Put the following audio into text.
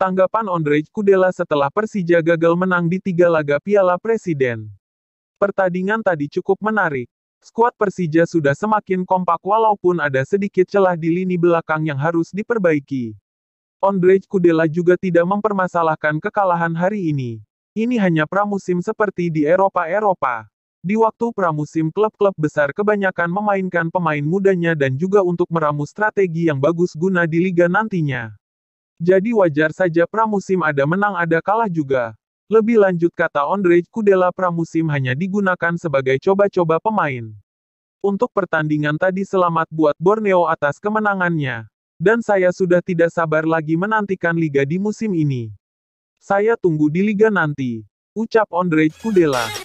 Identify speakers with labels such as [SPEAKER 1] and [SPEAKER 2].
[SPEAKER 1] Tanggapan Ondrej Kudela setelah Persija gagal menang di tiga laga Piala Presiden. Pertandingan tadi cukup menarik. Skuad Persija sudah semakin kompak walaupun ada sedikit celah di lini belakang yang harus diperbaiki. Ondrej Kudela juga tidak mempermasalahkan kekalahan hari ini. Ini hanya pramusim seperti di Eropa-Eropa. Di waktu pramusim klub-klub besar kebanyakan memainkan pemain mudanya dan juga untuk meramu strategi yang bagus guna di liga nantinya. Jadi wajar saja pramusim ada menang ada kalah juga. Lebih lanjut kata Ondrej Kudela pramusim hanya digunakan sebagai coba-coba pemain. Untuk pertandingan tadi selamat buat Borneo atas kemenangannya. Dan saya sudah tidak sabar lagi menantikan liga di musim ini. Saya tunggu di liga nanti. Ucap Ondrej Kudela.